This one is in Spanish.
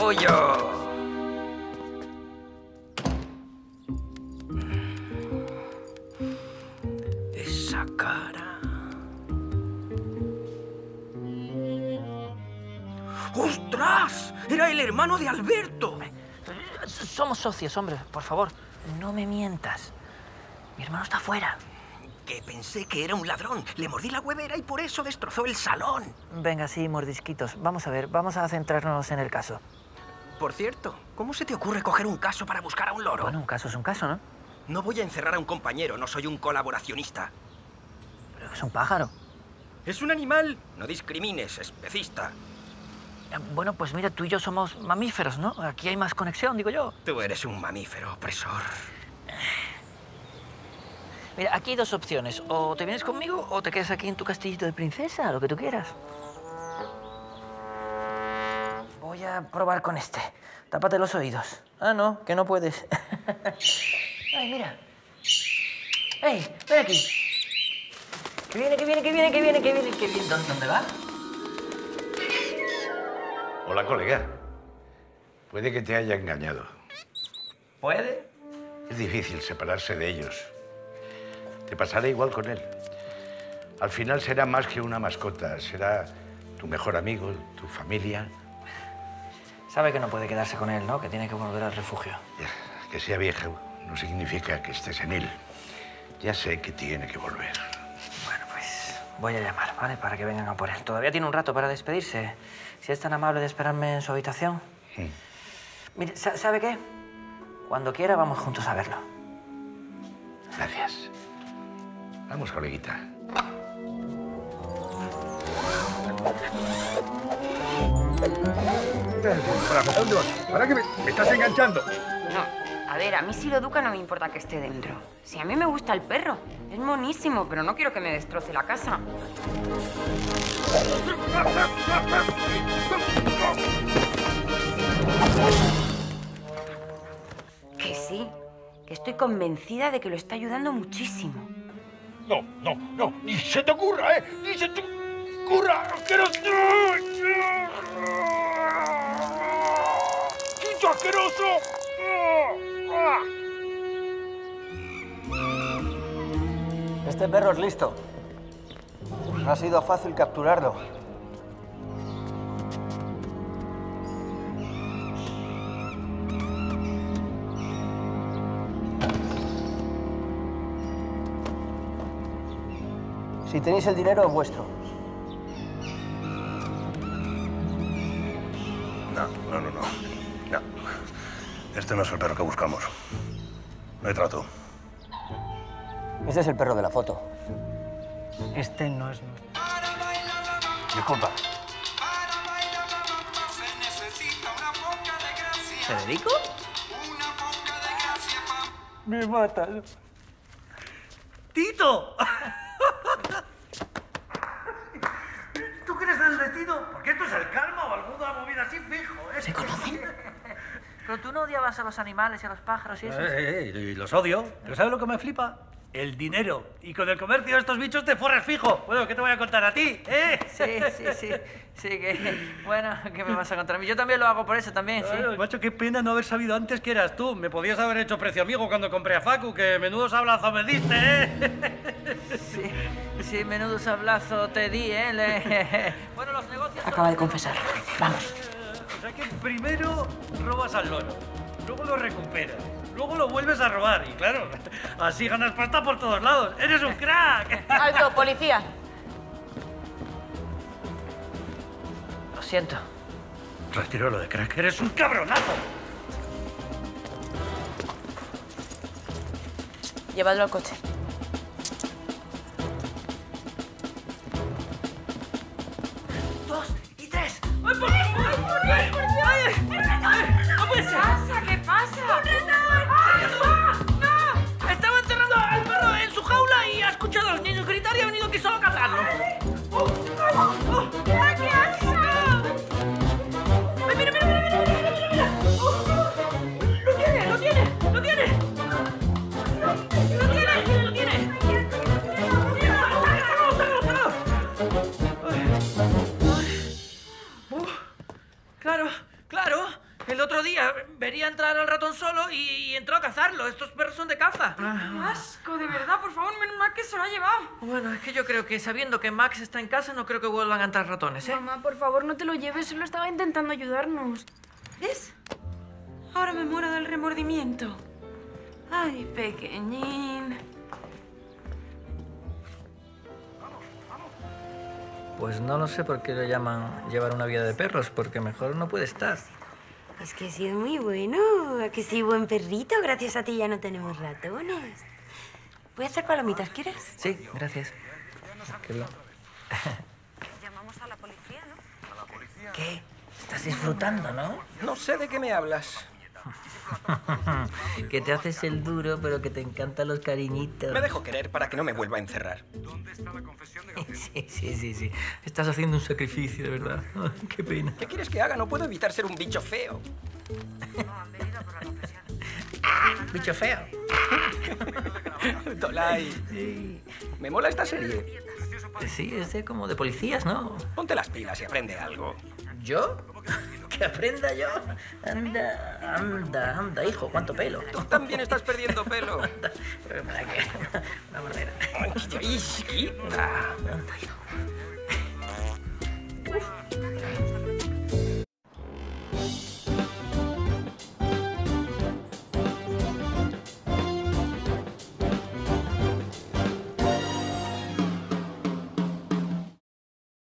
¡Quita! ¡Corre, capullo! Esa cara. ¡Ostras! Era el hermano de Alberto. Somos socios, hombre. Por favor, no me mientas. Mi hermano está fuera. Que pensé que era un ladrón. Le mordí la huevera y por eso destrozó el salón. Venga, sí, mordisquitos. Vamos a ver, vamos a centrarnos en el caso. Por cierto, ¿cómo se te ocurre coger un caso para buscar a un loro? Bueno, un caso es un caso, ¿no? No voy a encerrar a un compañero, no soy un colaboracionista. Pero es un pájaro. Es un animal. No discrimines, especista. Eh, Bueno, pues mira, tú y yo somos mamíferos, ¿no? Aquí hay más conexión, digo yo. Tú eres un mamífero opresor. Mira, aquí hay dos opciones. O te vienes conmigo o te quedas aquí en tu castillito de princesa, lo que tú quieras. Voy a probar con este. Tápate los oídos. Ah, no, que no puedes. Ay, mira. ¡Ey, ven aquí! Que viene, que viene, que viene, que viene, que viene, que viene. ¿Dónde, dónde va? Hola, colega. Puede que te haya engañado. ¿Puede? Es difícil separarse de ellos. Te pasará igual con él. Al final será más que una mascota, será tu mejor amigo, tu familia. Sabe que no puede quedarse con él, ¿no? Que tiene que volver al refugio. Que sea viejo no significa que esté senil. Ya sé que tiene que volver. Bueno, pues voy a llamar, ¿vale? Para que vengan a por él. Todavía tiene un rato para despedirse. Si es tan amable de esperarme en su habitación. Mire, sa- ¿sabe qué? Cuando quiera vamos juntos a verlo. Gracias. Vamos, coleguita. ¿Para qué me, me estás enganchando? No, a ver, a mí si lo educa no me importa que esté dentro. Si a mí me gusta el perro, es monísimo, pero no quiero que me destroce la casa. Que sí, que estoy convencida de que lo está ayudando muchísimo. No, no, no, ni se te ocurra, ¿eh? Ni se te ocurra. ¡Asqueroso! ¡Quito asqueroso! Este perro es listo. Ha sido fácil capturarlo. Si tenéis el dinero, es vuestro. No, no, no, no. No. Este no es el perro que buscamos. No hay trato. Este es el perro de la foto. Este no es... Disculpa. ¿Federico? Me matas. ¡Tito! ¿Tú crees en el destino? Porque esto es el karma o alguna movida así fijo, ¿eh? ¿Se conocen? Pero tú no odiabas a los animales y a los pájaros y eso. Eh, eh, y los odio. ¿Pero sabes lo que me flipa? El dinero. Y con el comercio de estos bichos te forras fijo. Bueno, ¿qué te voy a contar a ti? ¿Eh? Sí, sí, sí. Sí, que... Bueno, ¿qué me vas a contar a mí? Yo también lo hago por eso también, sí. Macho, qué pena no haber sabido antes que eras tú. Me podías haber hecho precio amigo cuando compré a Facu, que menudo sablazo me diste, ¿eh? Sí, sí, menudo sablazo te di, ¿eh? Le- Bueno, los negocios... Acaba de confesar. Vamos. O sea que primero robas al loro, luego lo recuperas, luego lo vuelves a robar. Y claro, así ganas pasta por todos lados. ¡Eres un crack! Alto, policía. Lo siento. Retiro lo de crack, eres un cabronazo. Llevadlo al coche. Oh, qué asco! ¡Ay, mira, mira, mira, mira, mira, mira! mira. ¡Lo tiene, lo tiene, lo tiene! ¡Lo tiene, lo tiene! ¡Sácalo, sácalo, sácalo! Uh, claro, claro. El otro día vería entrar al ratón solo y, y entró a cazarlo. Estos perros son de caza. ¡Qué asco! Verdad, por favor, menos mal que se lo ha llevado. Bueno, es que yo creo que sabiendo que Max está en casa, no creo que vuelvan a entrar ratones, ¿eh? Mamá, por favor, no te lo lleves, solo estaba intentando ayudarnos. ¿Ves? Ahora me muero del remordimiento. Ay, pequeñín. Pues no lo sé por qué lo llaman llevar una vida de perros, porque mejor no puede estar. Es que sí es muy bueno. ¿A que sí, buen perrito? Gracias a ti ya no tenemos ratones. Voy a hacer palomitas, ¿quieres? Sí, gracias. Qué bien. Llamamos a la policía, ¿no? ¿Qué? Estás disfrutando, ¿no? No sé de qué me hablas. que te haces el duro, pero que te encantan los cariñitos. Me dejo querer para que no me vuelva a encerrar. Sí, sí, sí, sí. Estás haciendo un sacrificio, de verdad. Qué pena. ¿Qué quieres que haga? No puedo evitar ser un bicho feo. Bicho feo. Dolai. Me mola esta serie. Sí, es de como de policías, ¿no? Ponte las pilas y aprende algo. ¿Yo? ¿Que aprenda yo? Anda, anda, anda, hijo, cuánto pelo. Tú también estás perdiendo pelo. Pero ¿Para qué? Una. Ay, quita. Anda, hijo. Uf.